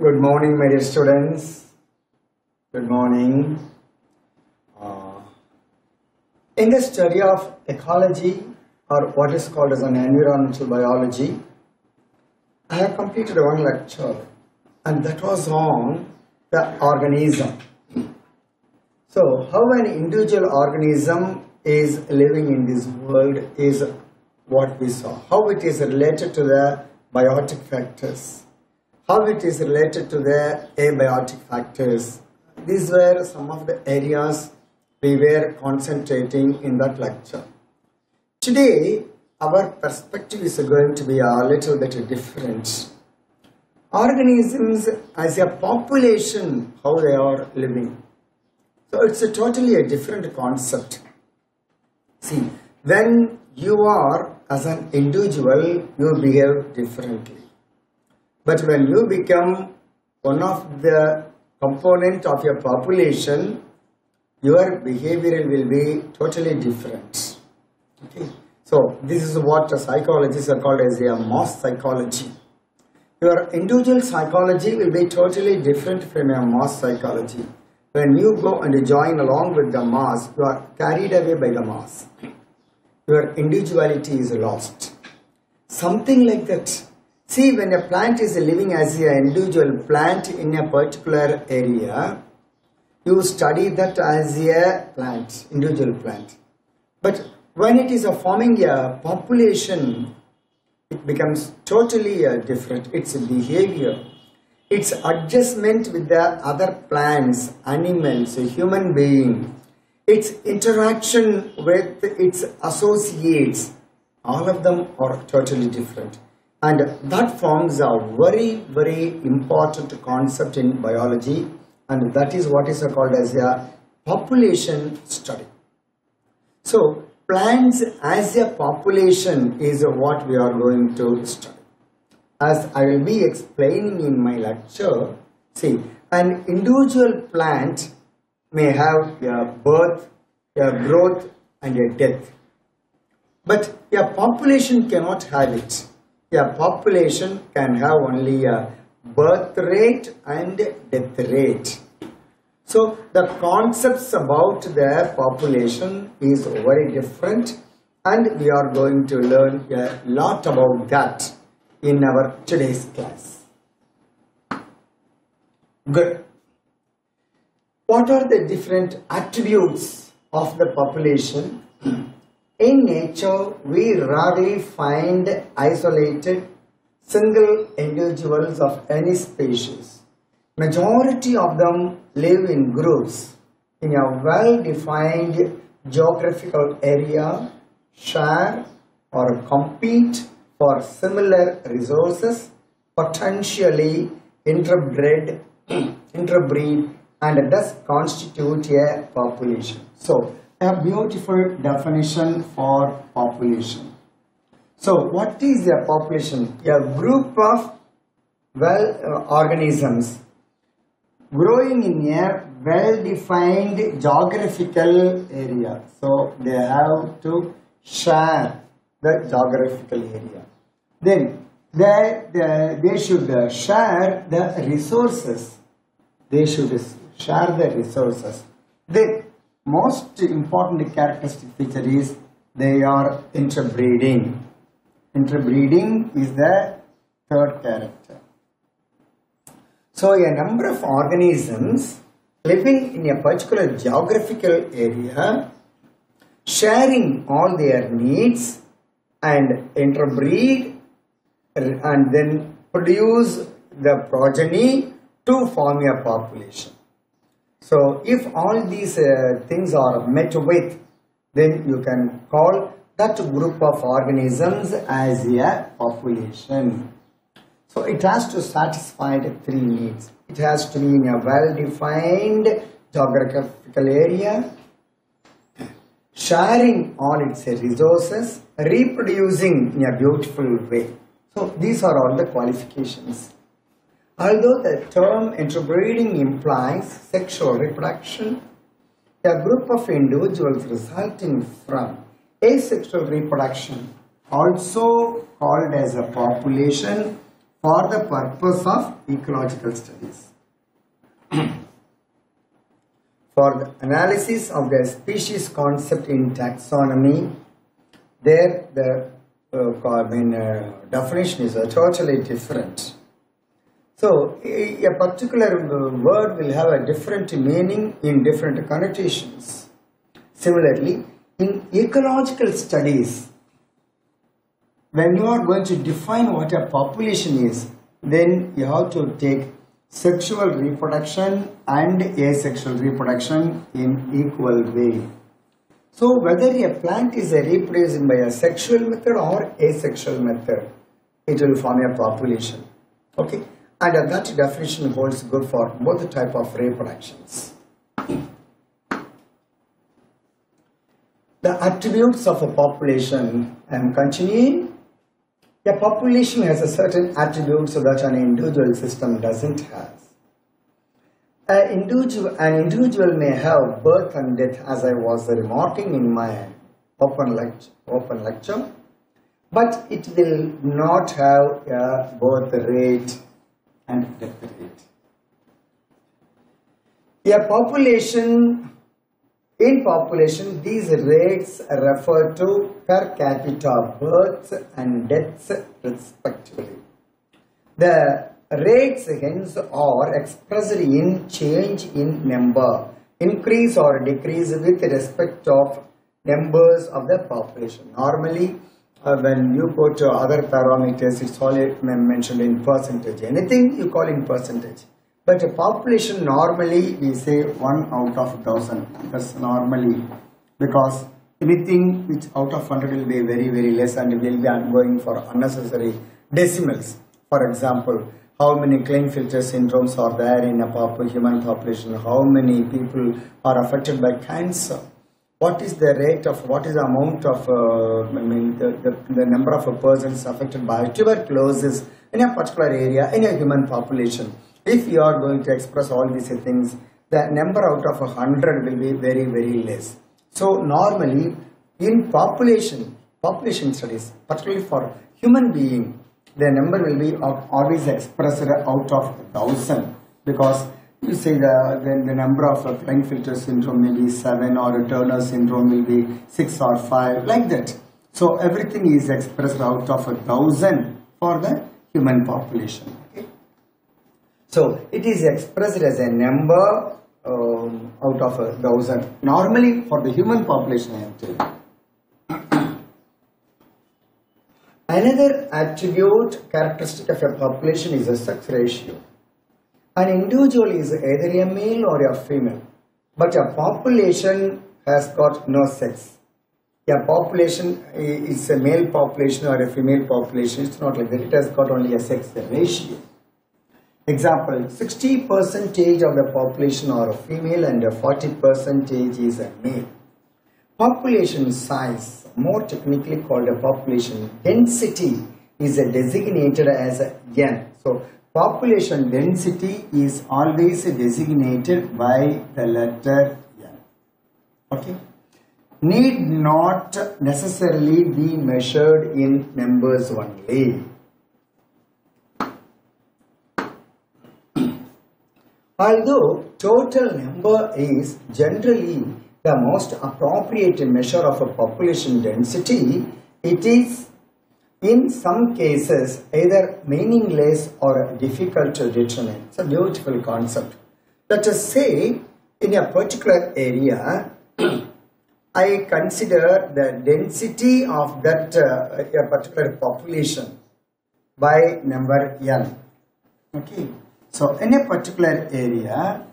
Good morning, my dear students. Good morning. Uh, in the study of ecology, or what is called as an environmental biology, I have completed one lecture, and that was on the organism. So, how an individual organism is living in this world is what we saw. How it is related to the biotic factors how it is related to the abiotic factors. These were some of the areas we were concentrating in that lecture. Today, our perspective is going to be a little bit different. Organisms as a population, how they are living. So it's a totally a different concept. See, when you are as an individual, you behave differently. But when you become one of the component of your population, your behavior will be totally different. Okay. So this is what psychologists are called as a mass psychology. Your individual psychology will be totally different from your mass psychology. When you go and join along with the mass, you are carried away by the mass. Your individuality is lost. Something like that See, when a plant is living as an individual plant in a particular area, you study that as a plant, individual plant. But when it is forming a population, it becomes totally uh, different. Its behavior, its adjustment with the other plants, animals, human being, its interaction with its associates, all of them are totally different and that forms a very very important concept in biology. And that is what is called as a population study. So plants as a population is what we are going to study. As i will be explaining in my lecture see an individual plant may have a birth a growth and a death. But a population cannot have it a population can have only a birth rate and death rate. So the concepts about the population is very different and we are going to learn a lot about that in our today's class. Good. What are the different attributes of the population? In nature, we rarely find isolated single individuals of any species. Majority of them live in groups in a well-defined geographical area, share or compete for similar resources, potentially interbred, interbreed and thus constitute a population. So, a beautiful definition for population. So what is a population? A group of well uh, organisms growing in a well defined geographical area. So they have to share the geographical area. Then they, they, they should share the resources. They should share the resources. Then most important characteristic feature is they are interbreeding. Interbreeding is the third character. So a number of organisms living in a particular geographical area sharing all their needs and interbreed and then produce the progeny to form a population. So if all these uh, things are met with, then you can call that group of organisms as a population. So it has to satisfy the three needs. It has to be in a well-defined geographical area, sharing all its resources, reproducing in a beautiful way. So these are all the qualifications. Although the term interbreeding implies sexual reproduction, a group of individuals resulting from asexual reproduction, also called as a population, for the purpose of ecological studies. for the analysis of the species concept in taxonomy, there the uh, I mean, uh, definition is uh, totally different. So, a, particular word will have a different meaning in different connotations. Similarly, in ecological studies, when you are going to define what a population is, then you have to take sexual reproduction and asexual reproduction in equal way. So whether a plant is reproducing by a sexual method or asexual method, it will form a population. Okay, and that definition holds good for both type of reproductions. The attributes of a population, I am continuing. A population has a certain attributes that an individual system doesn't have. An individual, an individual may have birth and death as I was remarking in my open, lect open lecture, but it will not have a birth rate and death rate. A population, in population, these rates refer to per capita births and deaths respectively. The rates hence are expressed in change in number, increase or decrease with respect of numbers of the population. Normally, uh, when you go to other parameters, it's all mentioned in percentage. Anything you call in percentage. But a population normally we say 1 out of 1000. That's normally because anything which out of 100 will be very very less and will be going for unnecessary decimals. For example, how many Klinefelter syndromes are there in a human population? How many people are affected by cancer? What is the rate of what is the amount of uh, I mean the, the, the, number of persons affected by tuberculosis in a particular area in a human population. If you are going to express all these things the number out of a hundred will be very very less. So normally in population population studies particularly for human being the number will be always expressed out of thousand because you say the, the, the number of a uh, Klinefelter syndrome may be 7 or a Turner syndrome will be 6 or 5 like that. So everything is expressed out of a thousand for the human population. Okay? So it is expressed as a number um, out of a thousand. Normally for the human population I am telling. Another attribute characteristic of a population is a sex ratio. An individual is either a male or a female, but a population has got no sex. A population is a male population or a female population, it's not like that, it has got only a sex ratio. Example, 60 percentage of the population are female and 40 percentage is a male. Population size, more technically called a population density, is designated as N. So, population density is always designated by the letter N. Okay? Need not necessarily be measured in numbers only. Although total number is generally the most appropriate measure of a population density, it is in some cases either meaningless or difficult to determine. It's a beautiful concept. Let us say in a particular area, I consider the density of that uh, a particular population by number n. Okay. So in a particular area,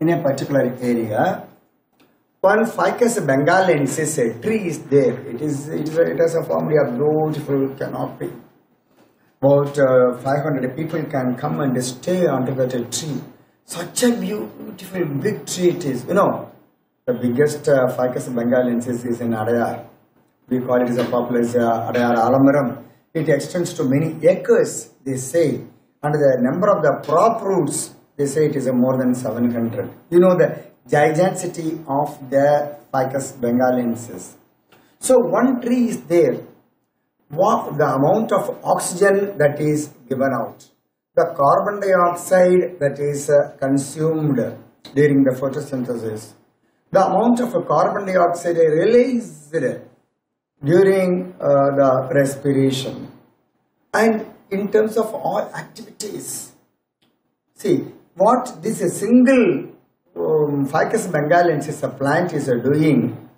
in a particular area, one ficus bengalensis tree is there. It is it is a, it has a family of beautiful canopy. About uh, 500 people can come and stay under that tree. Such a beautiful big tree it is. You know, the biggest uh, ficus bengalensis is in Adayar. We call it as a popular uh, alamaram. It extends to many acres, they say. And the number of the prop roots, they say it is a more than 700. You know the giganticity of the Ficus bengalensis. So one tree is there. what the amount of oxygen that is given out, the carbon dioxide that is uh, consumed during the photosynthesis, the amount of carbon dioxide released during uh, the respiration, and in terms of all activities. See, what this single um, Ficus bengalensis a plant is doing,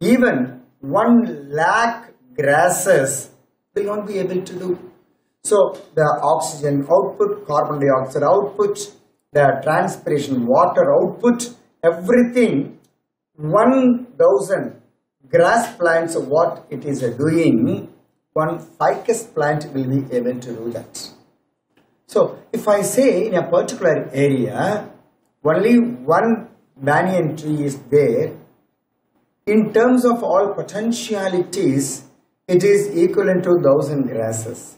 even one lakh grasses will not be able to do. So the oxygen output, carbon dioxide output, the transpiration, water output, everything, 1000 grass plants, what it is doing, one ficus plant will be able to do that. So if I say in a particular area, only one banyan tree is there, in terms of all potentialities, it is equivalent to thousand grasses.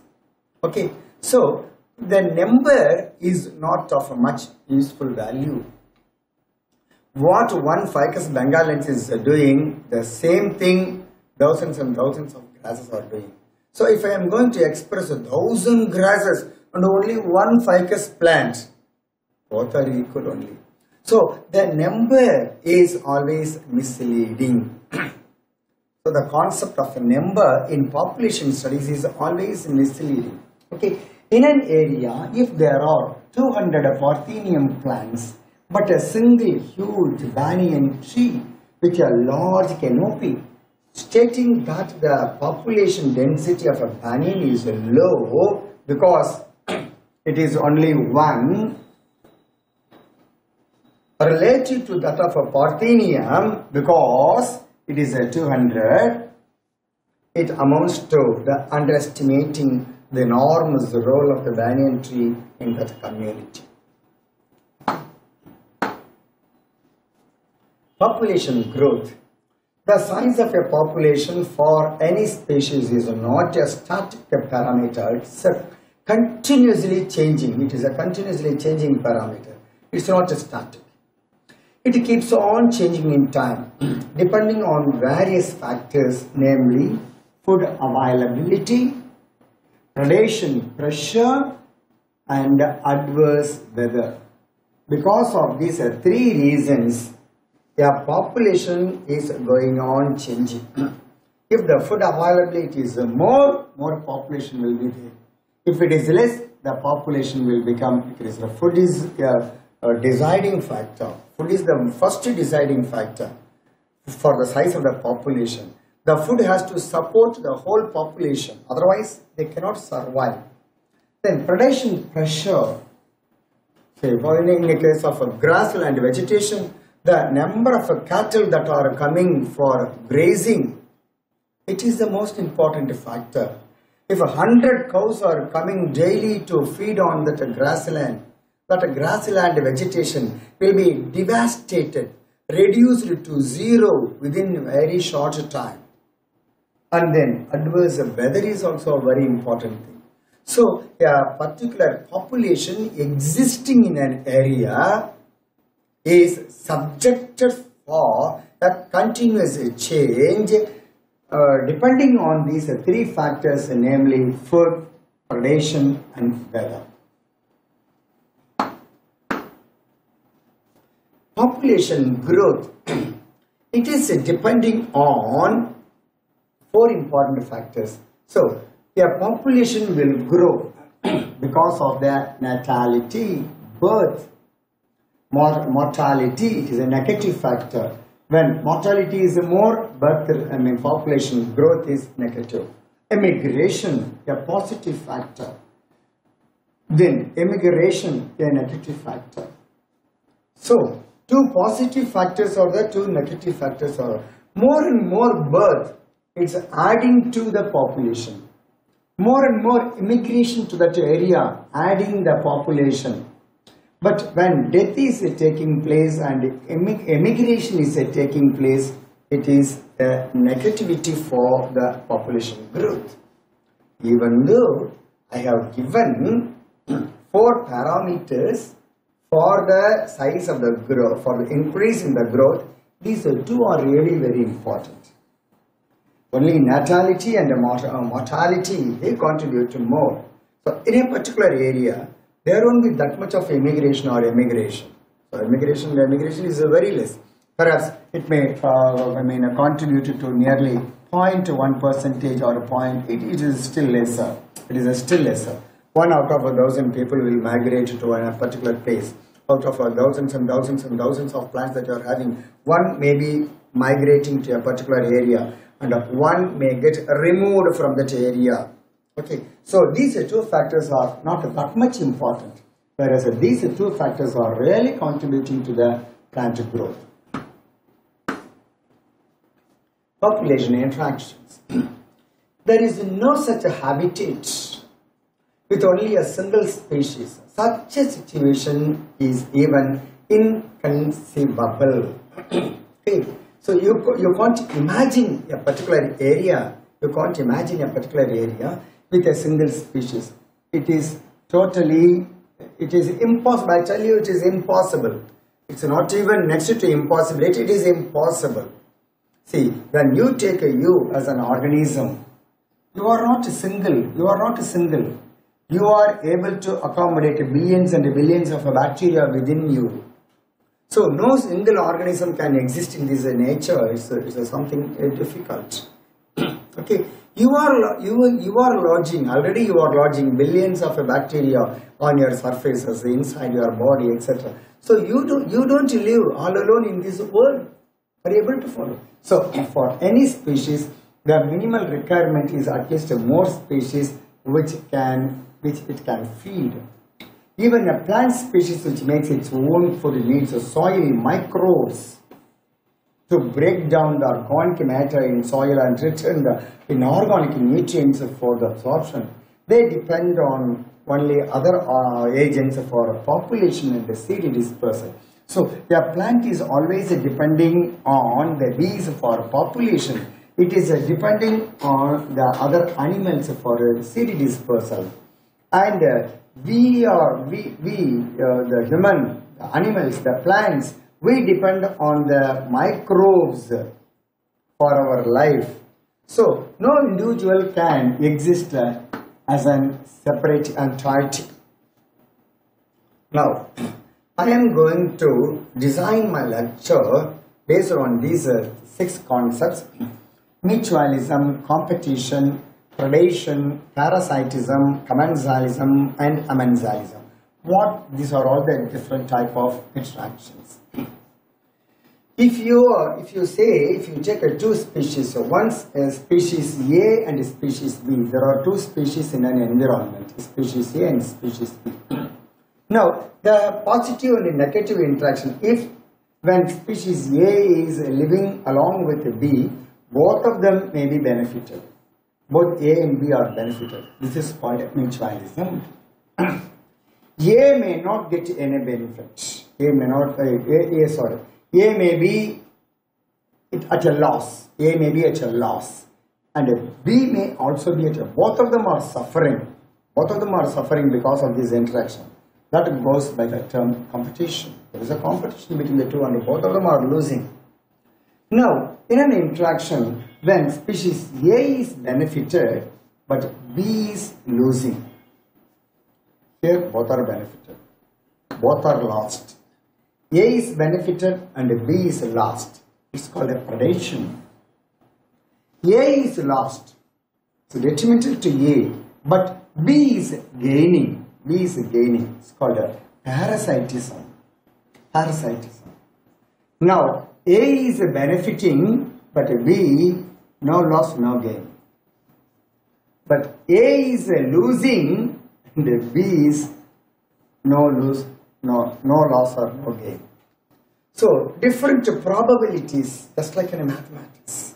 Okay, so the number is not of much useful value. What one ficus bengalensis is doing, the same thing thousands and thousands of grasses are doing. So if I am going to express a thousand grasses and only one ficus plant, both are equal only. So the number is always misleading. so the concept of a number in population studies is always misleading. Okay, in an area, if there are 200 Parthenium plants, but a single huge banyan tree with a large canopy, stating that the population density of a banyan is low because it is only one relative to that of a Parthenium because it is a 200 it amounts to the underestimating the enormous role of the banyan tree in that community. Population growth. The size of a population for any species is not a static parameter, it's a continuously changing. It is a continuously changing parameter. It's not a static. It keeps on changing in time depending on various factors, namely food availability, predation pressure, and adverse weather. Because of these three reasons, the population is going on changing. if the food availability is more, more population will be there. If it is less, the population will become increase. The food is a, a deciding factor. Food is the first deciding factor for the size of the population. The food has to support the whole population, otherwise they cannot survive. Then predation pressure. Okay, in the case of a grassland vegetation, the number of cattle that are coming for grazing, it is the most important factor. If a hundred cows are coming daily to feed on that grassland, that grassland vegetation will be devastated, reduced to zero within very short time. And then adverse weather is also a very important thing. So a particular population existing in an area is subjected for a continuous change uh, depending on these three factors namely food, predation and weather. Population growth it is depending on four important factors. So, a population will grow because of the natality, birth, mortality, it is a negative factor. When mortality is more, birth, I mean population growth is negative. Immigration, a positive factor. Then emigration, a negative factor. So, two positive factors or the two negative factors are more and more birth, it's adding to the population. More and more immigration to that area, adding the population. But when death is taking place and emigration is taking place, it is a negativity for the population growth. Even though I have given four parameters for the size of the growth, for the increase in the growth, these two are really very important. Only natality and uh, mortality, they contribute to more. So in a particular area, there won't be that much of immigration or emigration. So immigration, immigration is very less. Perhaps it may, uh, I mean, uh, contribute to nearly 0.1 percentage or point, it, it is still lesser. It is still lesser. One out of a thousand people will migrate to a particular place. Out of a thousands and thousands and thousands of plants that you are having, one may be migrating to a particular area and one may get removed from that area. Okay, so these two factors are not that much important, whereas these two factors are really contributing to the plant growth. Population interactions. there is no such a habitat with only a single species. Such a situation is even inconceivable. okay. So you, you can't imagine a particular area, you can't imagine a particular area with a single species. It is totally, it is impossible. I tell you, it is impossible. It's not even next to impossibility, it is impossible. See, when you take a you as an organism, you are not single, you are not single. You are able to accommodate billions and billions of bacteria within you so no single organism can exist in this nature. It's, it's something difficult. okay, you are you you are lodging already. You are lodging billions of bacteria on your surfaces inside your body, etc. So you do you don't live all alone in this world. Are you able to follow? So for any species, the minimal requirement is at least more species which can which it can feed. Even a plant species which makes its own food needs soil microbes to break down the organic matter in soil and return the inorganic nutrients for the absorption. They depend on only other uh, agents for pollination and the seed dispersal. So the plant is always depending on the bees for pollination. It is depending on the other animals for seed dispersal. And uh, we are we we uh, the human the animals the plants we depend on the microbes for our life. So no individual can exist uh, as an separate entity. Now i am going to design my lecture based on these uh, six concepts. Mutualism competition predation, parasitism, commensalism, and amensalism. What these are all the different type of interactions. If you if you say if you take a two species, so once a uh, species A and species B, there are two species in an environment, species A and species B. Now the positive and the negative interaction, if when species A is living along with B, both of them may be benefited both A and B are benefited. This is called mutualism. A may not get any benefit. A may not, uh, A, A, sorry. A may be at a loss. A may be at a loss. And B may also be at a, both of them are suffering. Both of them are suffering because of this interaction. That goes by the term competition. There is a competition between the two and both of them are losing. Now, in an interaction, when species A is benefited, but B is losing, here both are benefited, both are lost. A is benefited and B is lost. It's called a predation. A is lost, it's detrimental to A, but B is gaining. B is gaining. It's called a parasitism. Parasitism. Now, a is benefiting, but B, no loss, no gain. But A is losing, and B is no lose, no, no loss or no gain. So, different probabilities, just like in mathematics,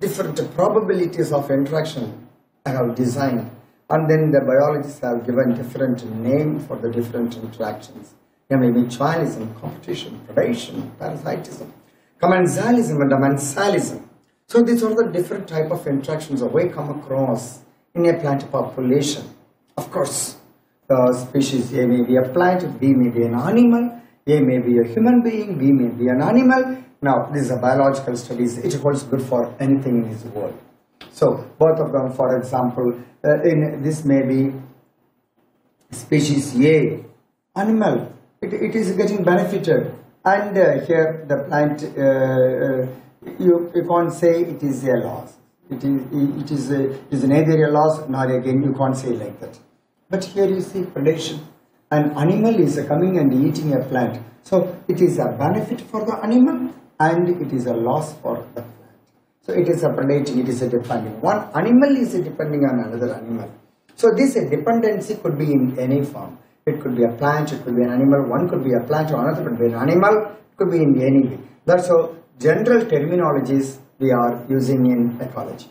different probabilities of interaction I have designed, and then the biologists have given different name for the different interactions. There may be mutualism, competition, predation, parasitism commensalism and amensalism. So these are the different type of interactions that we come across in a plant population. Of course, the species A may be a plant, B may be an animal, A may be a human being, B may be an animal. Now, this is a biological studies. It holds good for anything in this world. So both of them, for example, uh, in this may be species A, animal, it, it is getting benefited. And uh, here the plant, uh, uh, you, you can't say it is a loss. It is, it is, a, it is neither a loss nor again you can't say like that. But here you see predation. An animal is coming and eating a plant. So it is a benefit for the animal and it is a loss for the plant. So it is a predating, it is a depending. One animal is depending on another animal. So this dependency could be in any form. It could be a plant, it could be an animal, one could be a plant, another could be an animal, it could be in any way. That's how general terminologies we are using in ecology.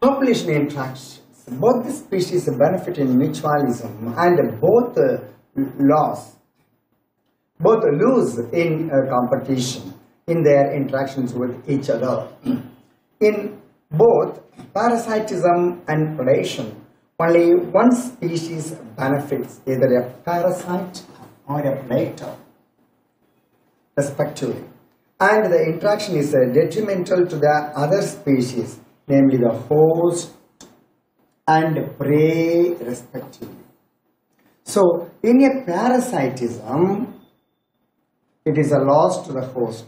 Population interactions. Both the species benefit in mutualism and both uh, loss, both lose in uh, competition in their interactions with each other. In both parasitism and predation, only one species benefits, either a parasite or a predator, respectively. And the interaction is uh, detrimental to the other species, namely the host and prey, respectively. So, in a parasitism, it is a loss to the host,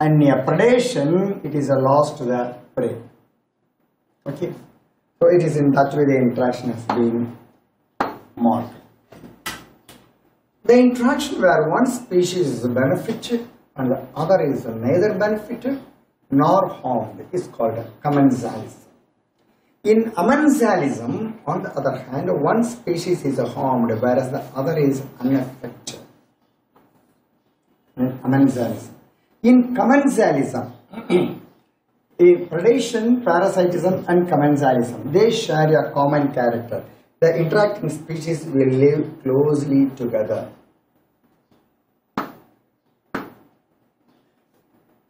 and in a predation, it is a loss to the prey. Okay, so it is in that way the interaction has been marked. The interaction where one species is benefited and the other is neither benefited nor harmed is called commensalism. In amensalism, on the other hand, one species is harmed whereas the other is unaffected. In amensalism. In commensalism, in predation, parasitism and commensalism, they share a common character. The interacting species will live closely together.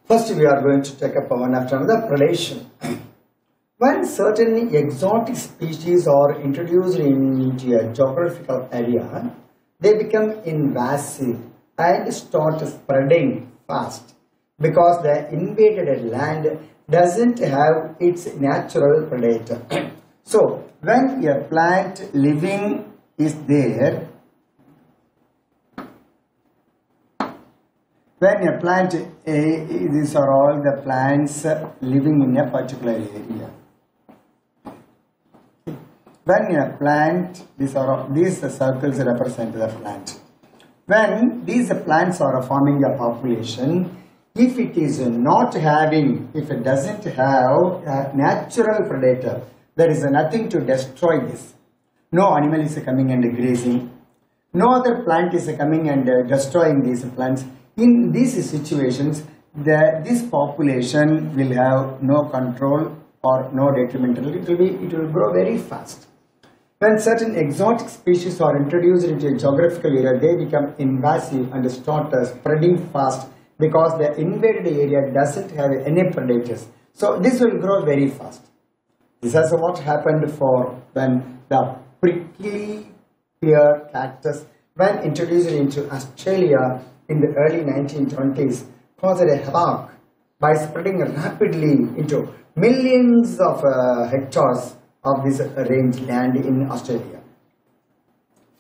First, we are going to take up one after another predation. When certain exotic species are introduced into a geographical area, they become invasive and start spreading fast because the invaded land doesn't have its natural predator. so, when a plant living is there, when a plant, eh, these are all the plants living in a particular area. When a plant, these are these circles represent the plant. When these plants are forming a population, if it is not having, if it doesn't have a natural predator, there is nothing to destroy this. No animal is coming and grazing. No other plant is coming and destroying these plants. In these situations, the, this population will have no control or no detrimental. It will be, it will grow very fast. When certain exotic species are introduced into a geographical area, they become invasive and start spreading fast because the invaded area doesn't have any predators. So this will grow very fast. This is what happened for when the prickly pear cactus, when introduced into Australia in the early 1920s, caused a havoc by spreading rapidly into millions of uh, hectares of this rangeland in Australia.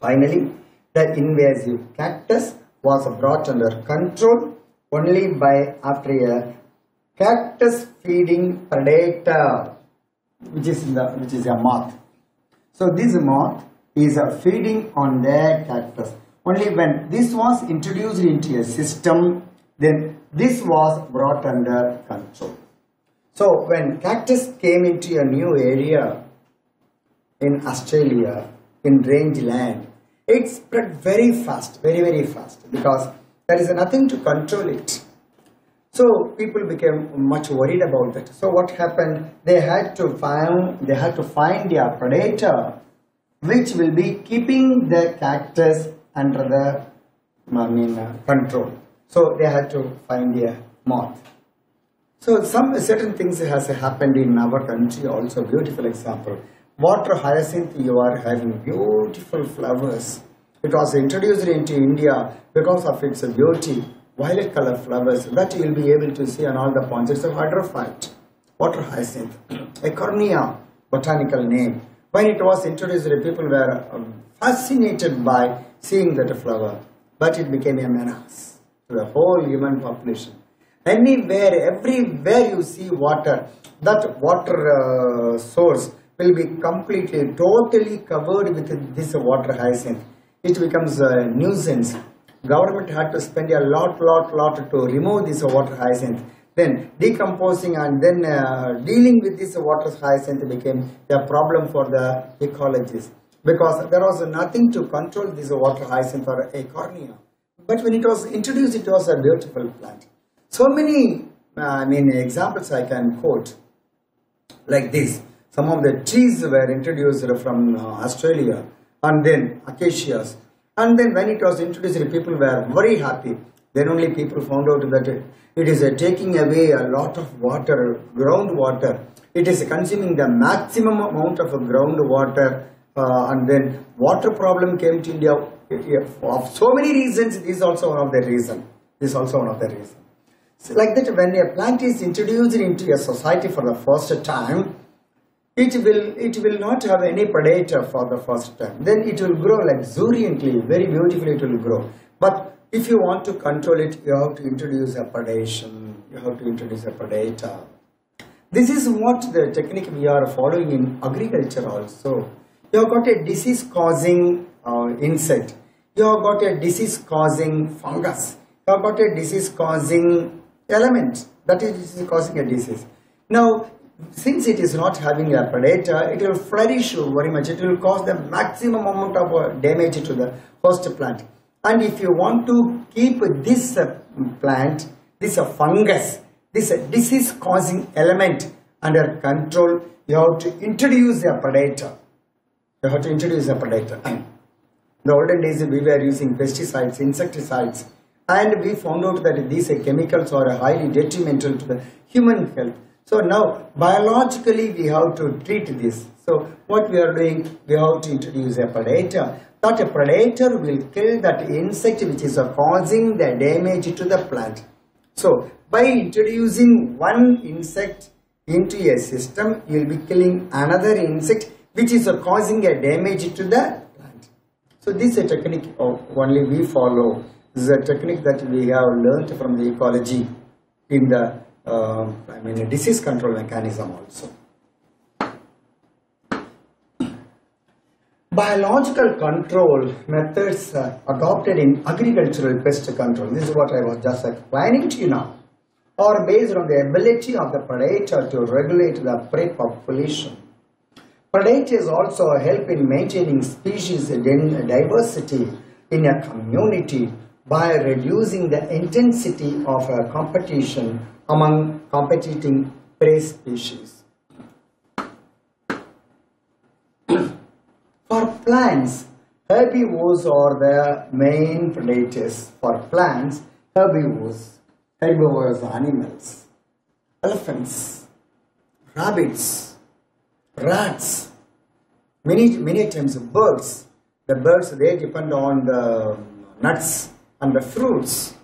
Finally, the invasive cactus was brought under control only by after a cactus feeding predator, which is the which is a moth. So this moth is uh, feeding on the cactus. Only when this was introduced into a system, then this was brought under control. So when cactus came into a new area in Australia, in rangeland, it spread very fast, very very fast because there is nothing to control it. So people became much worried about that. So what happened? They had to find they had to find a predator which will be keeping the cactus under the I mean uh, control. So they had to find a moth. So some certain things has happened in our country also. Beautiful example. Water hyacinth, you are having beautiful flowers. It was introduced into India because of its beauty. violet color flowers that you will be able to see on all the ponds. It's a hydrophyte, water hyacinth, Eichhornia botanical name. When it was introduced, people were um, fascinated by seeing that flower, but it became a menace to the whole human population. Anywhere, everywhere you see water, that water uh, source will be completely, totally covered with this water hyacinth. It becomes a nuisance. Government had to spend a lot, lot, lot to remove this water hyacinth. Then decomposing and then uh, dealing with this water hyacinth became a problem for the ecologists because there was nothing to control this water hyacinth or eichhornia. But when it was introduced, it was a beautiful plant. So many, uh, I mean, examples I can quote like this. Some of the trees were introduced from uh, Australia and then acacias. And then when it was introduced, people were very happy. Then only people found out that it, is taking away a lot of water, groundwater. It is consuming the maximum amount of groundwater uh, and then water problem came to India of so many reasons. This is also one of the reason. This is also one of the reason. So like that, when a plant is introduced into a society for the first time, it will it will not have any predator for the first time. Then it will grow luxuriantly, very beautifully. It will grow. But if you want to control it, you have to introduce a predation. You have to introduce a predator. This is what the technique we are following in agriculture also. You have got a disease causing uh, insect. You have got a disease causing fungus. You have got a disease causing element. That is causing a disease. Now, since it is not having a predator, it will flourish very much. It will cause the maximum amount of uh, damage to the host plant. And if you want to keep this uh, plant, this uh, fungus, this disease causing element under control, you have to introduce a predator. You have to introduce a predator. In the olden days, we were using pesticides, insecticides, and we found out that these chemicals are highly detrimental to the human health. So now, biologically, we have to treat this. So what we are doing, we have to introduce a predator. That a predator will kill that insect which is causing the damage to the plant. So by introducing one insect into a system, you will be killing another insect which is causing a damage to the plant. So this is a technique only we follow. This is a technique that we have learnt from the ecology in the uh, I mean disease control mechanism also. Biological control methods uh, adopted in agricultural pest control, this is what I was just explaining to you now, are based on the ability of the predator to regulate the prey population. Predators also help in maintaining species diversity in a community by reducing the intensity of a competition among competing prey species. For plants, herbivores are the main predators. For plants, herbivores, herbivores animals, elephants, rabbits, rats, many many times birds. The birds they depend on the nuts and the fruits,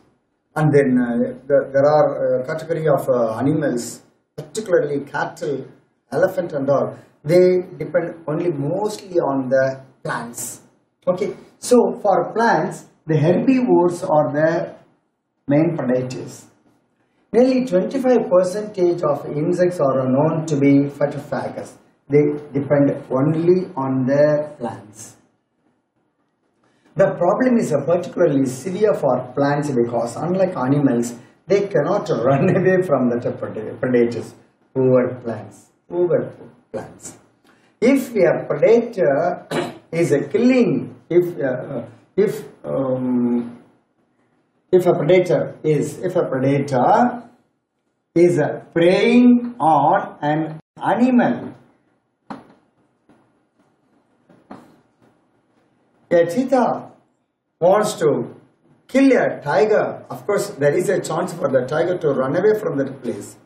and then uh, the, there are a category of uh, animals, particularly cattle, elephant, and all they depend only mostly on the plants. Okay, so for plants, the herbivores are the main predators. Nearly 25% of insects are known to be phytophagous. They depend only on their plants. The problem is particularly severe for plants because unlike animals, they cannot run away from the predators. Poor plants. Poor plants. If a predator is a killing, if uh, if um, if a predator is if a predator is uh, preying on an animal, a cheetah wants to kill a tiger. Of course, there is a chance for the tiger to run away from that place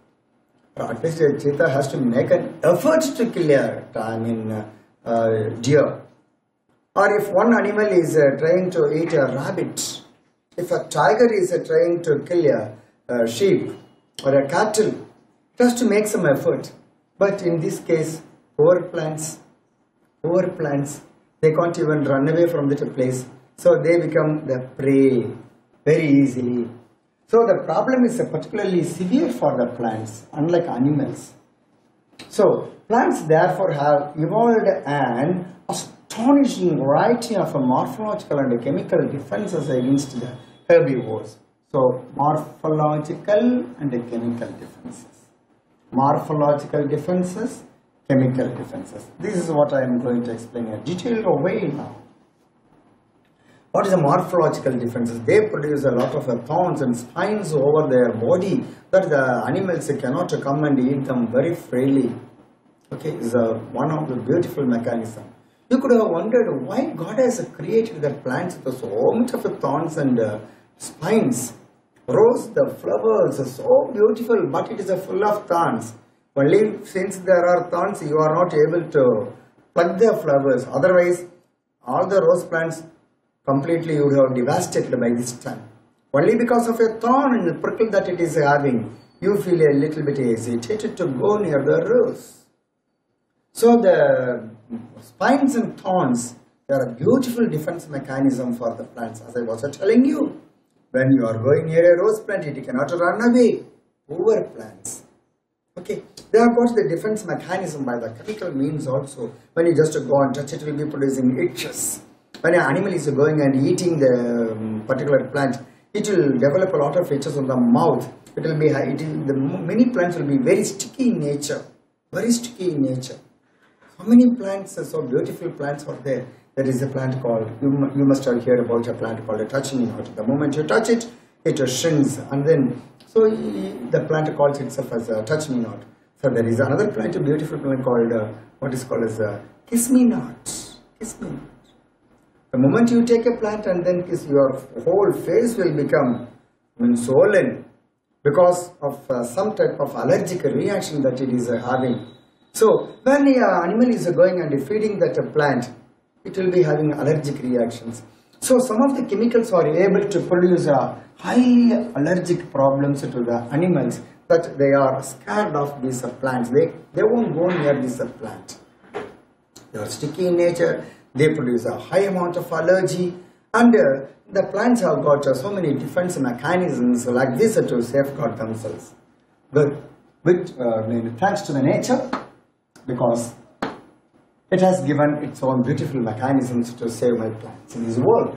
at least a cheetah has to make an effort to kill a I mean, uh, uh, deer. Or if one animal is uh, trying to eat a rabbit, if a tiger is uh, trying to kill a, a sheep or a cattle, it has to make some effort. But in this case, poor plants, poor plants, they can't even run away from that place. So they become the prey very easily. So the problem is particularly severe for the plants, unlike animals. So plants therefore have evolved an astonishing variety of morphological and chemical defenses against the herbivores. So morphological and chemical defenses. Morphological defenses, chemical differences. This is what I am going to explain in a detailed way now. What is the morphological differences? They produce a lot of thorns and spines over their body that the animals cannot come and eat them very freely. Okay, is one of the beautiful mechanism. You could have wondered why God has created the plants with so much of thorns and uh, spines. Rose, the flowers are so beautiful, but it is full of thorns. Only since there are thorns, you are not able to pluck the flowers. Otherwise, all the rose plants completely you have devastated by this time. Only because of a thorn and the prickle that it is having, you feel a little bit hesitated to go near the rose. So the spines and thorns, they are a beautiful defense mechanism for the plants. As I was telling you, when you are going near a rose plant, it cannot run away. Poor plants. Okay, have got the defense mechanism by the chemical means also. When you just go and touch it, will be producing itches. When an animal is going and eating the um, particular plant, it will develop a lot of itches on the mouth. It will be, it will, the many plants will be very sticky in nature, very sticky in nature. How many plants, so beautiful plants are there? There is a plant called, you, you must have heard about a plant called a touch-me not. The moment you touch it, it shrinks and then, so the plant calls itself as a touch-me not. So there is another plant, a beautiful plant called, uh, what is called as a kiss-me-not. Kiss-me-not. The moment you take a plant and then kiss, your whole face will become swollen because of uh, some type of allergic reaction that it is uh, having. So when the uh, animal is going and feeding that plant, it will be having allergic reactions. So some of the chemicals are able to produce uh, highly allergic problems to the animals that they are scared of these plants. They, they won't go near this plant. They are sticky in nature, they produce a high amount of allergy and uh, the plants have got uh, so many defense mechanisms like this to safeguard themselves. But with, uh, thanks to the nature because it has given its own beautiful mechanisms to save my plants in this world.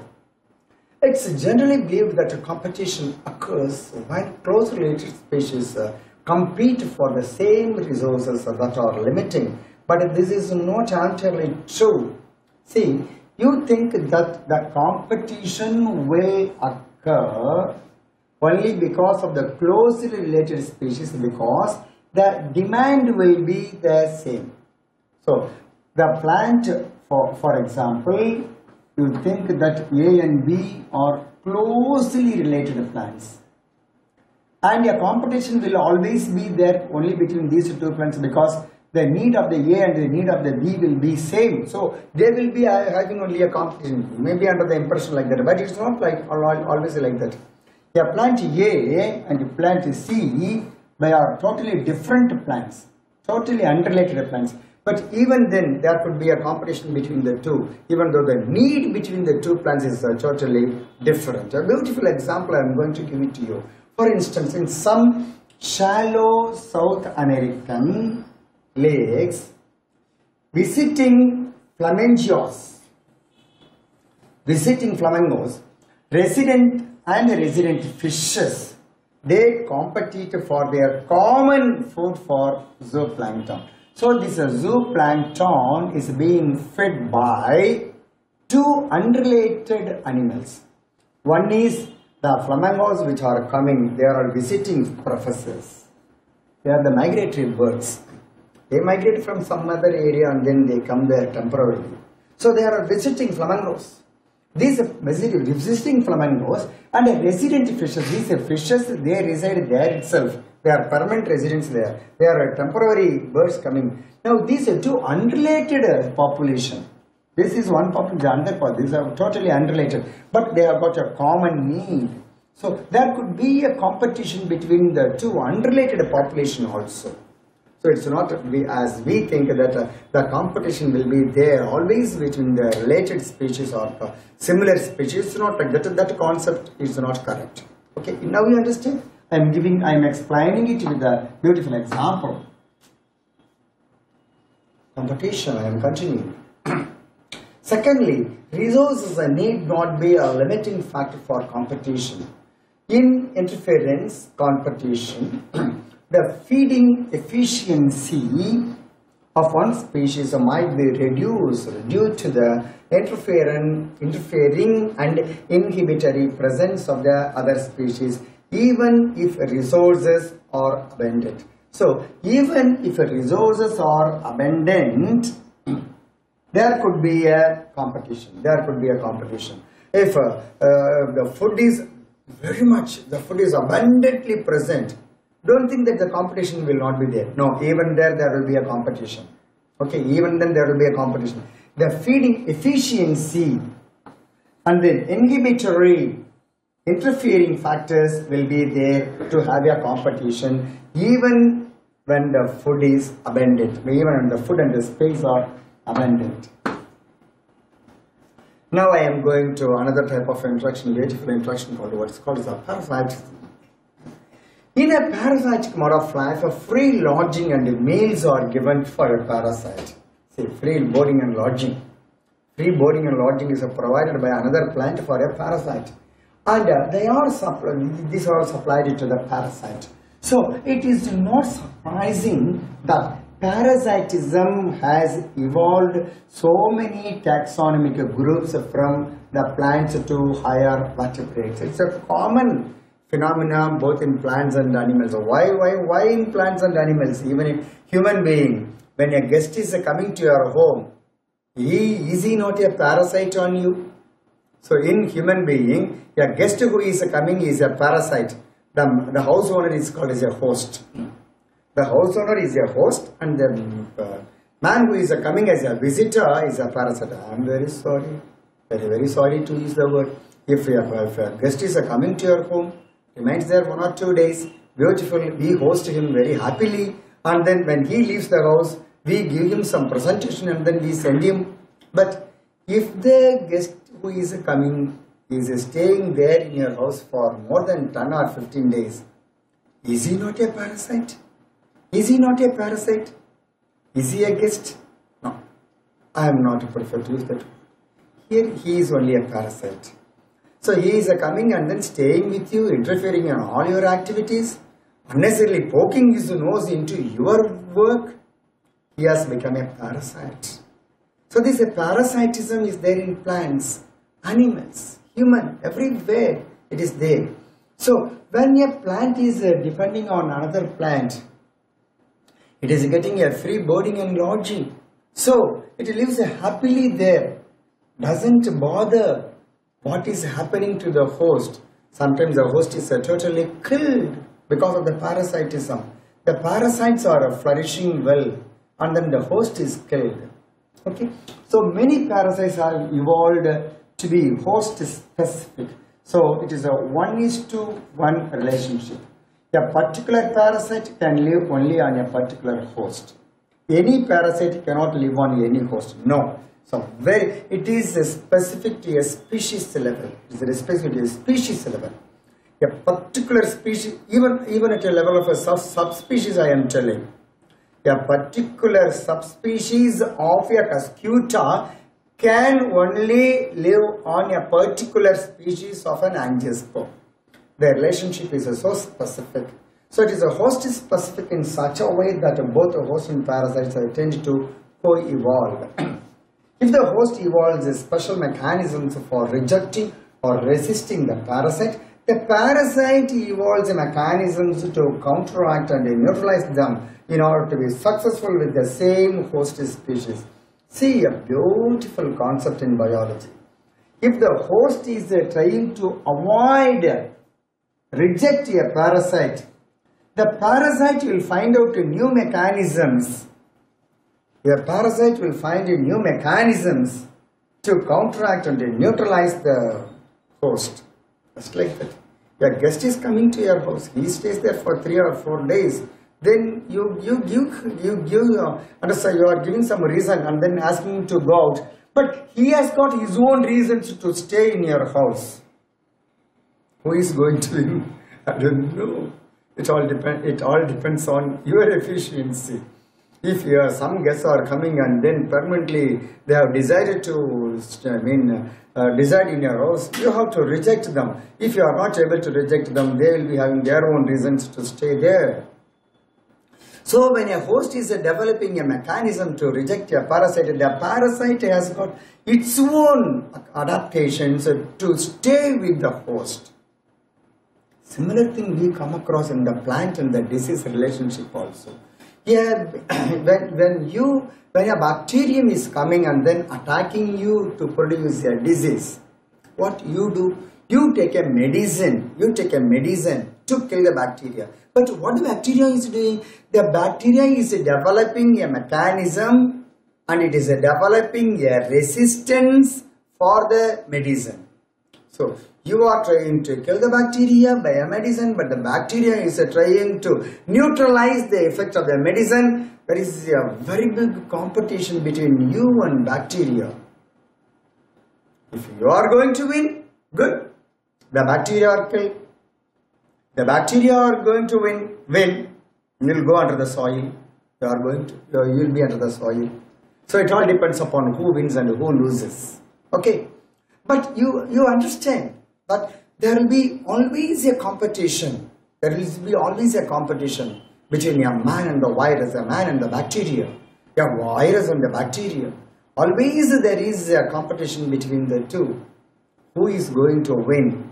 It's generally believed that a competition occurs when close related species uh, compete for the same resources that are limiting, but this is not entirely true. See, you think that the competition will occur only because of the closely related species because the demand will be the same. So, the plant, for, for example, you think that A and B are closely related plants. And a competition will always be there only between these two plants because the need of the A and the need of the B will be same. So they will be uh, having only a competition. Maybe under the impression like that, but it's not like always like that. A plant A and plant C, they are totally different plants, totally unrelated plants. But even then, there could be a competition between the two, even though the need between the two plants is uh, totally different. A beautiful example I am going to give it to you. For instance, in some shallow South American lakes, visiting flamingos, visiting flamingos, resident and resident fishes, they compete for their common food for zooplankton. So this zooplankton is being fed by two unrelated animals. One is the flamingos which are coming, they are visiting professors. They are the migratory birds. They migrate from some other area and then they come there temporarily. So they are visiting flamingos. These are visiting flamingos and resident fishes, these fishes, they reside there itself. They are permanent residents there. They are temporary birds coming. Now these are two unrelated population. This is one part, the other. These are totally unrelated, but they have got a common need. So there could be a competition between the two unrelated population also. So it's not as we think that uh, the competition will be there always between the related species or uh, similar species. It's not like that. That concept is not correct. Okay, now you understand. I am giving, I am explaining it with a beautiful example. Competition. I am continuing. Secondly, resources need not be a limiting factor for competition. In interference competition, the feeding efficiency of one species might be reduced due to the interfering, interfering and inhibitory presence of the other species even if resources are abundant. So, even if resources are abundant, there could be a competition. There could be a competition. If uh, uh, the food is very much, the food is abundantly present, don't think that the competition will not be there. No, even there, there will be a competition. Okay, even then there will be a competition. The feeding efficiency and then inhibitory interfering factors will be there to have a competition even when the food is abundant, even when the food and the space are abundant. Now I am going to another type of interaction, beautiful interaction called what is called as a parasitism. In a parasitic mode of life, a free lodging and meals are given for a parasite. See, free boarding and lodging. Free boarding and lodging is provided by another plant for a parasite. And uh, they are supplied, these are supplied to the parasite. So it is not surprising that parasitism has evolved so many taxonomic groups from the plants to higher vertebrates. It's a common phenomenon both in plants and animals. Why, why, why in plants and animals? Even in human being, when a guest is coming to your home, he, is he not a parasite on you? So in human being, a guest who is coming is a parasite. The, the house owner is called as a host. The house owner is a host and the uh, man who is coming as a visitor is a parasite. I am very sorry, very very sorry to use the word. If a, if a guest is coming to your home, remains there one or two days, beautiful, we host him very happily and then when he leaves the house, we give him some presentation and then we send him. But if the guest who is coming is staying there in your house for more than 10 or 15 days, is he not a parasite? Is he not a parasite? Is he a guest? No. I am not a to use that. Here he is only a parasite. So he is coming and then staying with you, interfering in all your activities, unnecessarily poking his nose into your work. He has become a parasite. So this parasitism is there in plants, animals, human, everywhere it is there. So when a plant is uh, depending on another plant, it is getting a free boarding and lodging. So it lives happily there, doesn't bother what is happening to the host. Sometimes the host is uh, totally killed because of the parasitism. The parasites are flourishing well and then the host is killed. Okay, so many parasites have evolved to be host specific. So it is a one is to one relationship. A particular parasite can live only on a particular host. Any parasite cannot live on any host. No. So very, it is specific to a species level. It is to a species level. A particular species, even, even at a level of a sub subspecies I am telling, a particular subspecies of a cuscuta can only live on a particular species of an angiosperm. The relationship is so specific. So it is a host specific in such a way that both host and parasites tend to co-evolve. if the host evolves a special mechanisms for rejecting or resisting the parasite, the parasite evolves mechanisms to counteract and neutralize them in order to be successful with the same host species. See a beautiful concept in biology. If the host is trying to avoid, reject a parasite, the parasite will find out new mechanisms. A parasite will find new mechanisms to counteract and neutralize the host. Just like that. Your guest is coming to your house. He stays there for three or four days. Then you you give you give uh, understand you are giving some reason and then asking him to go out. But he has got his own reasons to stay in your house. Who is going to him? I don't know. It all depend. It all depends on your efficiency. If uh, some guests are coming and then permanently they have decided to, I mean, uh, reside in your house, you have to reject them. If you are not able to reject them, they will be having their own reasons to stay there. So when a host is developing a mechanism to reject a parasite, the parasite has got its own adaptations to stay with the host. Similar thing we come across in the plant and the disease relationship also. Yeah, when, when you when a bacterium is coming and then attacking you to produce a disease, what you do? You take a medicine. You take a medicine to kill the bacteria. But what the bacteria is doing? The bacteria is developing a mechanism and it is developing a resistance for the medicine. So you are trying to kill the bacteria by a medicine, but the bacteria is trying to neutralize the effect of the medicine. There is a very big competition between you and bacteria. If you are going to win, good. The bacteria are killed. The bacteria are going to win, win. You will go under the soil. You are going to, you will be under the soil. So it all depends upon who wins and who loses. Okay. But you, you understand that there will be always a competition. There will be always a competition between a man and the virus, a man and the bacteria, a virus and the bacteria. Always there is a competition between the two. Who is going to win?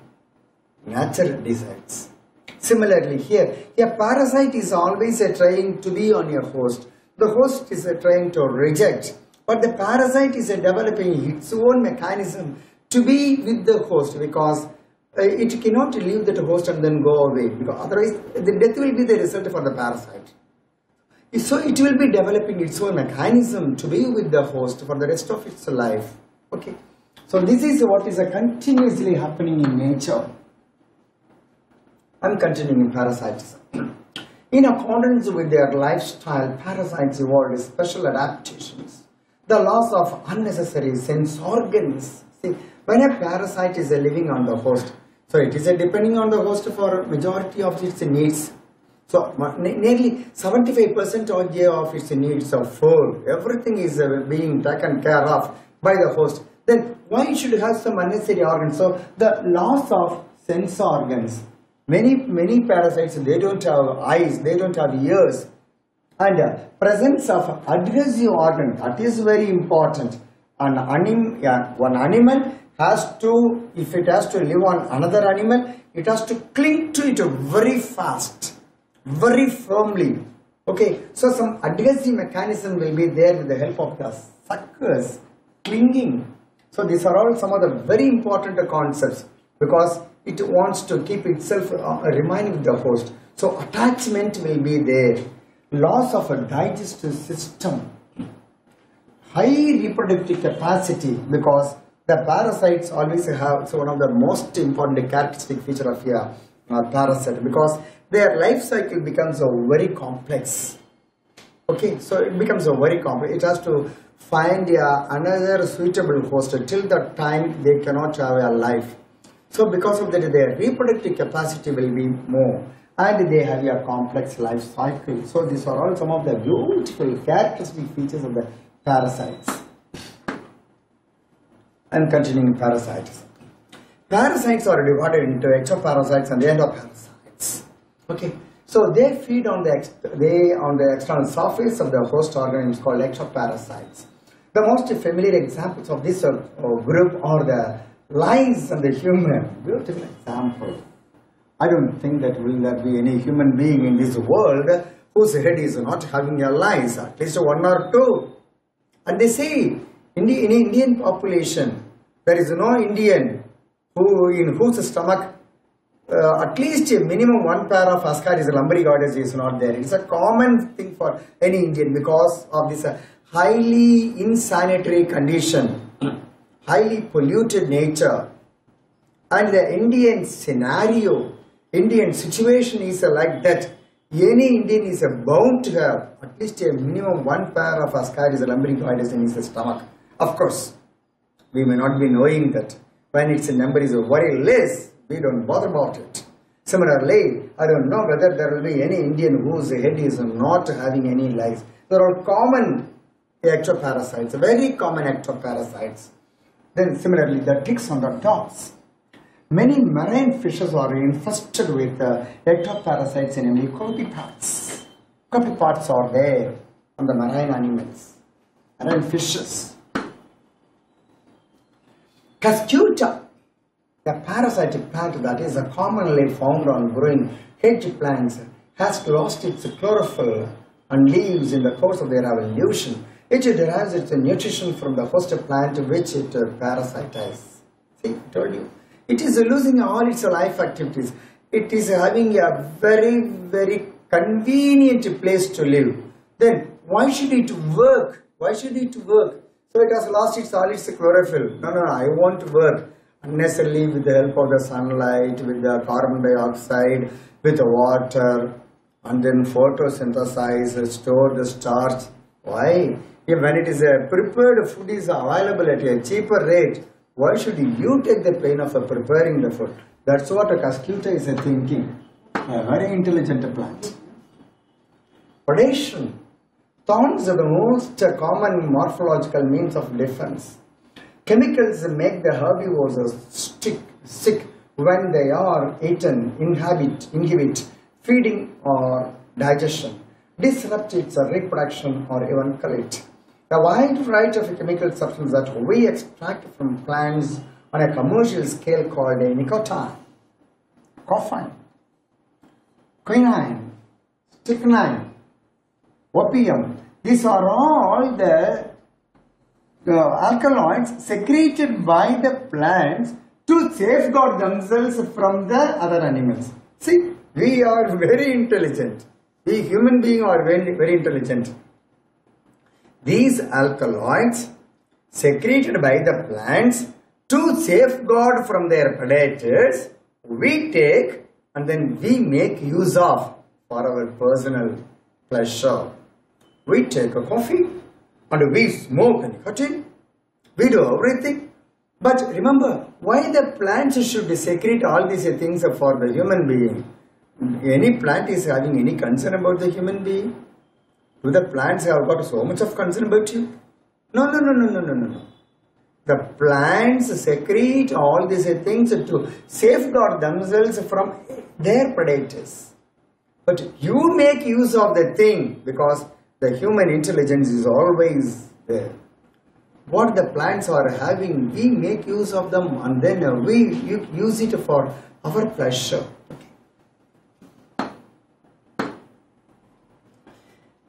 Nature decides. Similarly here, a parasite is always trying to be on your host. The host is trying to reject. But the parasite is developing its own mechanism to be with the host because uh, it cannot leave that host and then go away because otherwise the death will be the result for the parasite. So it will be developing its own mechanism to be with the host for the rest of its life. Okay. So this is what is continuously happening in nature. I'm continuing in parasitism. In accordance with their lifestyle, parasites evolved special adaptations. The loss of unnecessary sense organs. See, when a parasite is living on the host, so it is depending on the host for majority of its needs. So nearly 75% of its needs of food, everything is uh, being taken care of by the host. Then why it should have some unnecessary organs? So the loss of sense organs. Many many parasites they don't have eyes, they don't have ears, and uh, presence of adhesive organ that is very important. An anim, yeah, one animal has to, if it has to live on another animal, it has to cling to it very fast, very firmly. Okay, so some adhesive mechanism will be there with the help of the suckers, clinging. So these are all some of the very important concepts because it wants to keep itself uh, remaining the host. So attachment will be there. Loss of a digestive system. High reproductive capacity because the parasites always have so one of the most important characteristic feature of a uh, parasite because their life cycle becomes a very complex. Okay, so it becomes a very complex. It has to find a, another suitable host till the time they cannot have a life. So because of that, their reproductive capacity will be more and they have a complex life cycle. So these are all some of the beautiful characteristic features of the parasites. I'm continuing parasites. Parasites are divided into ectoparasites and endoparasites. Okay, so they feed on the they on the external surface of the host organisms called ectoparasites. The most familiar examples of this uh, group are the lice and the human. Beautiful example. I don't think that will there be any human being in this world whose head is not having a lice, at least one or two. And they say in the in Indian population, there is no Indian who in whose stomach uh, at least a minimum one pair of Ascaris lumbricoides is not there. It's a common thing for any Indian because of this uh, highly insanitary condition. highly polluted nature. And the Indian scenario, Indian situation is like that. Any Indian is bound to have at least a minimum one pair of Ascaris lumbricoides in his stomach. Of course, we may not be knowing that when its number is very less, we don't bother about it. Similarly, I don't know whether there will be any Indian whose head is not having any lice. There are common ectoparasites, very common ectoparasites. Then similarly, the ticks on the dogs. Many marine fishes are infested with uh, ectoparasites in the copepods. Copepods are there on the marine animals, marine fishes. Cuscuta, the parasitic plant that is commonly found on growing hedge plants, has lost its chlorophyll and leaves in the course of their evolution. It derives its nutrition from the host plant which it parasitizes. See, I told you. It is losing all its life activities. It is having a very, very convenient place to live. Then, why should it work? Why should it work? So it has lost its all its chlorophyll. No, no, I want to work unnecessarily with the help of the sunlight, with the carbon dioxide, with the water, and then photosynthesize, store the starch. Why? If when it is a prepared food is available at a cheaper rate, why should you take the pain of preparing the food? That's what a Cuscuta is thinking. A very intelligent plant. Predation. Thorns are the most common morphological means of defense. Chemicals make the herbivores stick, sick when they are eaten, inhabit, inhibit feeding or digestion, disrupt its reproduction or even kill it. The wide variety of chemical substances that we extract from plants on a commercial scale called a nicotine, caffeine, quinine, strychnine, opium. These are all the, alkaloids secreted by the plants to safeguard themselves from the other animals. See, we are very intelligent. We human beings are very, very intelligent. These alkaloids secreted by the plants to safeguard from their predators, we take and then we make use of for our personal pleasure. We take a coffee and we smoke and nicotine. We do everything. But remember, why the plants should secrete all these things for the human being? Any plant is having any concern about the human being? Do the plants have got so much of concern about you? No, no, no, no, no, no, no. The plants secrete all these things to safeguard themselves from their predators. But you make use of the thing because the human intelligence is always there. What the plants are having, we make use of them and then we use it for our pleasure.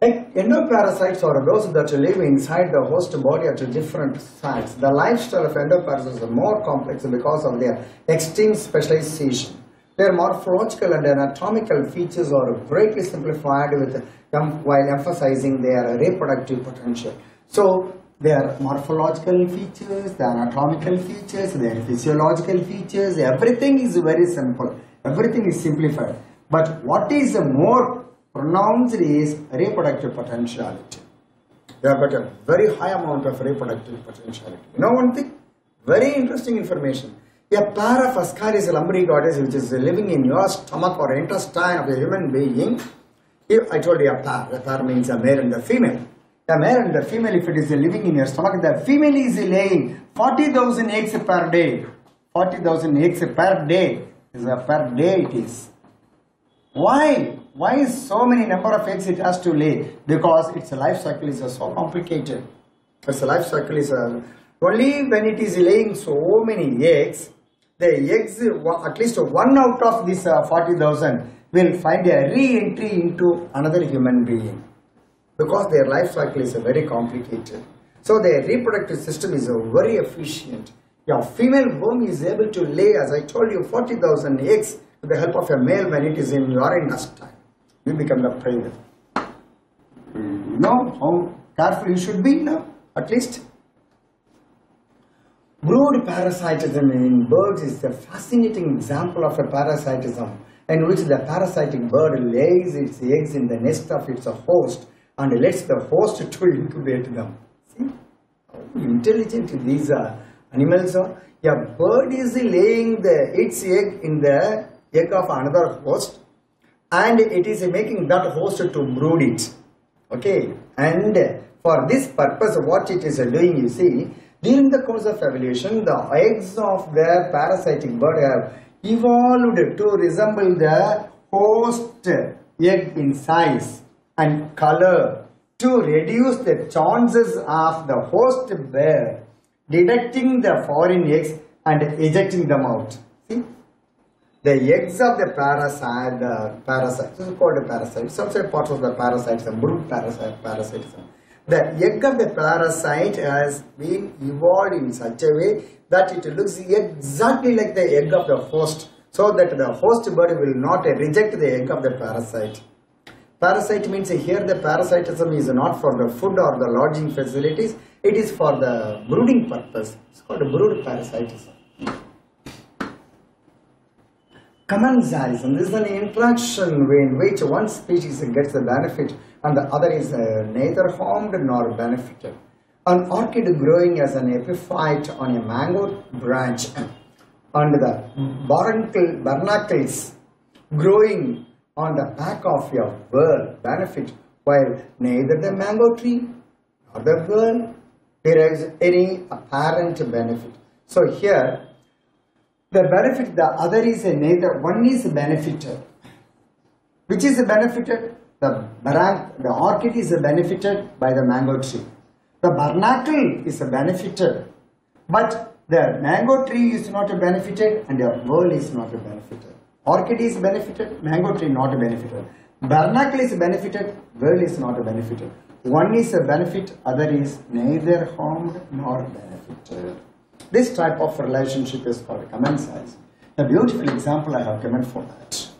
Endoparasites are those that live inside the host body at different sites. The lifestyle of endoparasites is more complex because of their extreme specialization. Their morphological and anatomical features are greatly simplified with, while emphasizing their reproductive potential. So, their morphological features, their anatomical features, their physiological features, everything is very simple. Everything is simplified. But what is more pronounced is reproductive potentiality. They have got a very high amount of reproductive potentiality. You know one thing? Very interesting information. A pair of Ascaris lumbricoides which is living in your stomach or intestine of a human being, if I told you a pair, a means a male and a female. The male and the female, if it is living in your stomach, the female is laying 40,000 eggs per day. 40,000 eggs per day. Is a per day it is. Why? Why is so many number of eggs it has to lay? Because its life cycle is so complicated. Its life cycle is uh, only when it is laying so many eggs, the eggs, at least one out of this uh, 40,000 will find a re-entry into another human being. Because their life cycle is very complicated. So their reproductive system is very efficient. Your female worm is able to lay, as I told you, 40,000 eggs with the help of a male when it is in your intestine you become the prey. You know how careful you should be now, at least. Brood parasitism in birds is a fascinating example of a parasitism in which the parasitic bird lays its eggs in the nest of its host and lets the host to incubate them. See how intelligent these uh, animals are. A bird is laying the, its egg in the egg of another host and it is making that host to brood it. Okay, and for this purpose, what it is doing, you see, during the course of evolution, the eggs of the parasitic bird have evolved to resemble the host egg in size and color to reduce the chances of the host bird detecting the foreign eggs and ejecting them out. See? The eggs of the parasite, the parasite, this is called a parasite. Some say parts of the parasite, the brood parasite, parasitism. The egg of the parasite has been evolved in such a way that it looks exactly like the egg of the host, so that the host bird will not reject the egg of the parasite. Parasite means here the parasitism is not for the food or the lodging facilities, it is for the brooding purpose. It's called brood parasitism. Commensalism this is an interaction in which one species gets the benefit and the other is uh, neither harmed nor benefited. An orchid growing as an epiphyte on a mango branch and the barnacle, barnacles growing on the back of your bird benefit while neither the mango tree nor the bird derives any apparent benefit. So here the benefit, the other is a neither, one is benefited. Which is benefited? The orchid is benefited by the mango tree. The barnacle is benefited, but the mango tree is not benefited and the world is not benefited. Orchid is benefited, mango tree not benefited. Barnacle is benefited, world is not benefited. One is a benefit, other is neither harmed nor benefited. This type of relationship is called commensalism. A beautiful example I have given for that.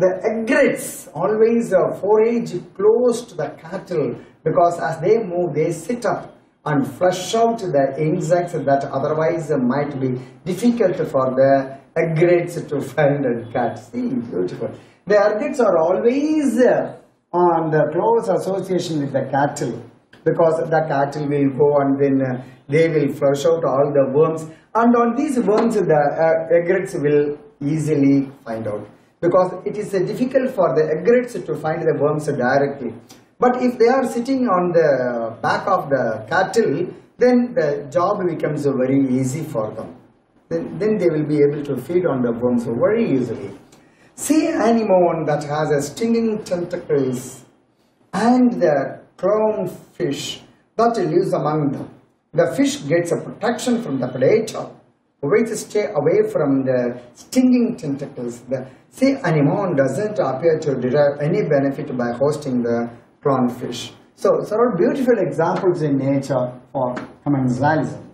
The egrets always forage close to the cattle because as they move, they sit up and flush out the insects that otherwise might be difficult for the egrets to find and catch. See, beautiful. The egrets are always on the close association with the cattle because the cattle will go and then uh, they will flush out all the worms and on these worms the uh, egrets will easily find out because it is uh, difficult for the egrets to find the worms directly. But if they are sitting on the back of the cattle then the job becomes very easy for them. Then, then they will be able to feed on the worms very easily. Sea anemone that has a stinging tentacles and the clownfish that lives among them. The fish gets a protection from the predator, which stay away from the stinging tentacles. The sea anemone doesn't appear to derive any benefit by hosting the clownfish. So, several beautiful examples in nature for commensalism.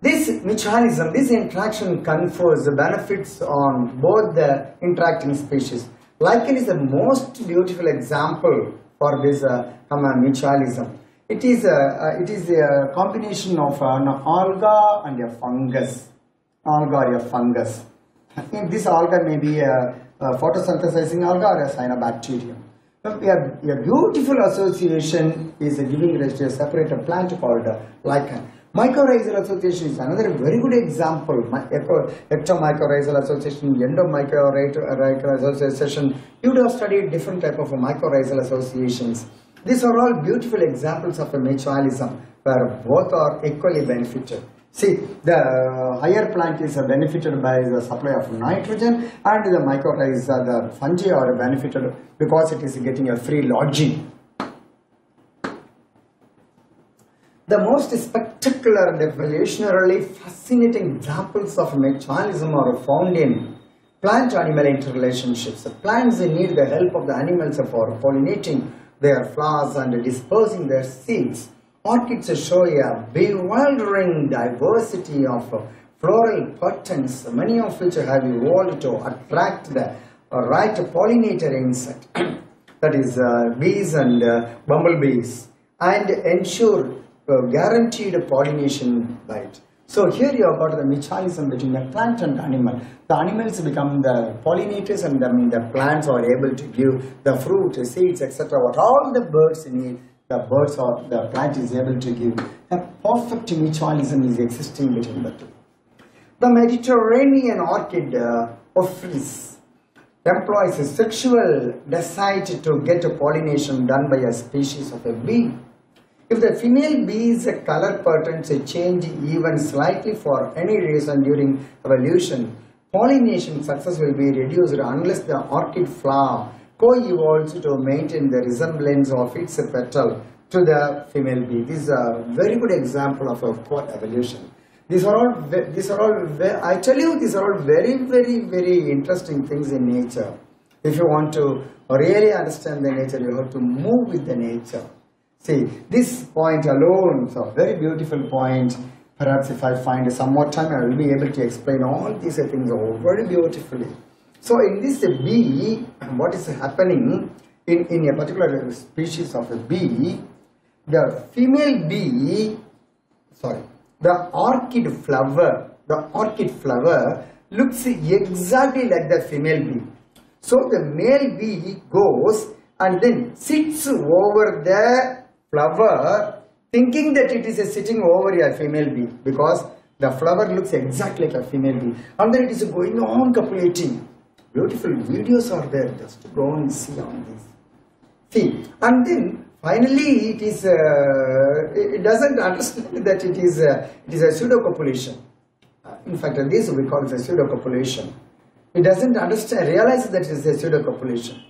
This mutualism, this interaction confers the benefits on both the interacting species. Lichen is the most beautiful example for this uh, mutualism. It is, a, it is a combination of an alga and a fungus. Alga or a fungus. This alga may be a, a photosynthesizing alga or a cyanobacterium. A, a beautiful association is giving rise to a separate plant called lichen. Mycorrhizal association is another very good example. Ectomycorrhizal association, endomycorrhizal association. You would have studied different type of mycorrhizal associations. These are all beautiful examples of a mutualism where both are equally benefited. See, the higher plant is benefited by the supply of nitrogen and the mycorrhiza, the fungi are benefited because it is getting a free lodging The most spectacular and evolutionarily fascinating examples of mutualism are found in plant-animal interrelationships. Plants need the help of the animals for pollinating their flowers and dispersing their seeds. Orchids show a bewildering diversity of floral patterns, many of which have evolved to attract the right pollinator insect, that is uh, bees and uh, bumblebees, and ensure uh, guaranteed pollination by it. So here you have got the mutualism between the plant and animal. The animals become the pollinators and then the plants are able to give the fruit, the seeds, etc. What all the birds need, the birds or the plant is able to give. A perfect mutualism is existing between the two. The Mediterranean orchid uh, employs a sexual desire to get a pollination done by a species of a bee. If the female bee's color patterns change even slightly for any reason during evolution, pollination success will be reduced unless the orchid flower co-evolves to maintain the resemblance of its petal to the female bee. This is a very good example of a co-evolution. These are all, these are all, I tell you, these are all very, very, very interesting things in nature. If you want to really understand the nature, you have to move with the nature. See, this point alone is a very beautiful point. Perhaps if I find some more time, I will be able to explain all these things very beautifully. So in this bee, what is happening in, in a particular species of a bee, the female bee, sorry, the orchid flower, the orchid flower looks exactly like the female bee. So the male bee goes and then sits over the flower thinking that it is a sitting over a female bee because the flower looks exactly like a female bee and then it is going on copulating. Beautiful videos are there just go and see on this. See, and then finally it is, uh, it doesn't understand that it is, uh, it is a pseudo copulation. Uh, in fact, this we call it a pseudo copulation. It doesn't understand, realize that it is a pseudo copulation.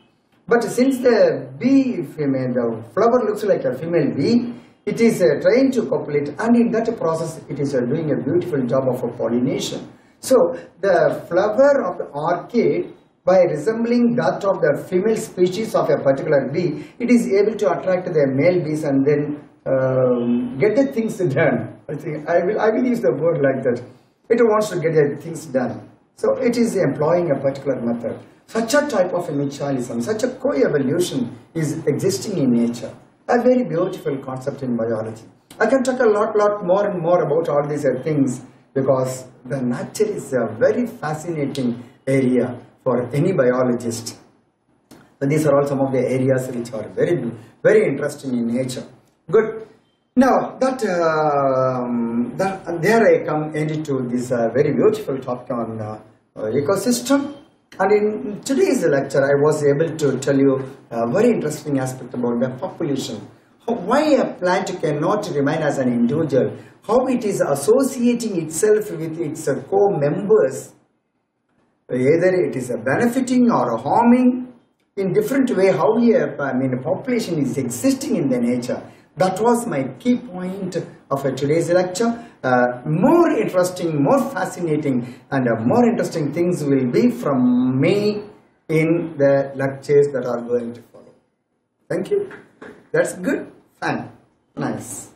But since the bee female, the flower looks like a female bee, it is uh, trying to copulate and in that process it is uh, doing a beautiful job of a pollination. So the flower of the orchid by resembling that of the female species of a particular bee, it is able to attract the male bees and then um, get the things done. I think I will I will use the word like that. It wants to get the things done. So it is employing a particular method. Such a type of mutualism, such a co-evolution is existing in nature. A very beautiful concept in biology. I can talk a lot, lot more and more about all these uh, things because the nature is a very fascinating area for any biologist. So these are all some of the areas which are very, very interesting in nature. Good. Now that, um, that there I come into this uh, very beautiful topic on uh, ecosystem. And in today's lecture, I was able to tell you a very interesting aspect about the population. Why a plant cannot remain as an individual, how it is associating itself with its co-members either it is a benefiting or harming in different way how a, I mean, a population is existing in the nature. That was my key point of today's lecture. Uh, more interesting, more fascinating and uh, more interesting things will be from me in the lectures that are going to follow. Thank you. That's good. Fine. Nice.